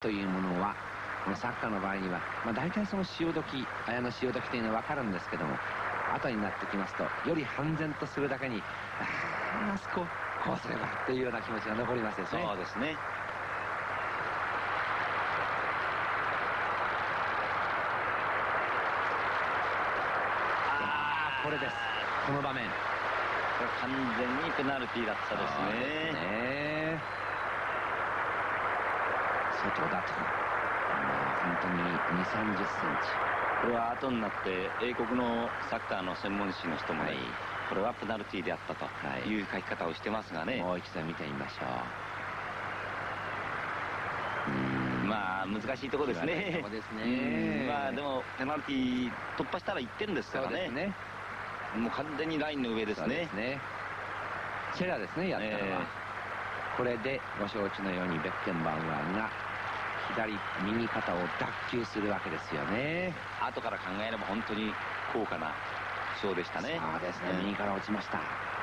というものはこのサッカーの場合には、まあ、大体その潮時綾の潮時というのは分かるんですけども後になってきますとより半然とするだけにああそここうすればというような気持ちが残りますですね。そうですね。ああこれです。この場面。完全にペナルティーだったですね外だと、まあ、本当に2 3 0センチ。これは後になって英国のサッカーの専門誌の人もね、はい。これはペナルティーであったとはい。いう書き方をしてますがね、もう一度見てみましょう。まあ難しいところですね。ですね。うんまあでもペナルティー突破したら1点ですからね。ね。もう完全にラインの上ですね。すね。チェラですねやったのは、え。これでご承知のようにベッケンバウアーが左右肩を脱臼するわけですよね。後から考えれば本当に高価な賞でしたね。そうですね。右から落ちました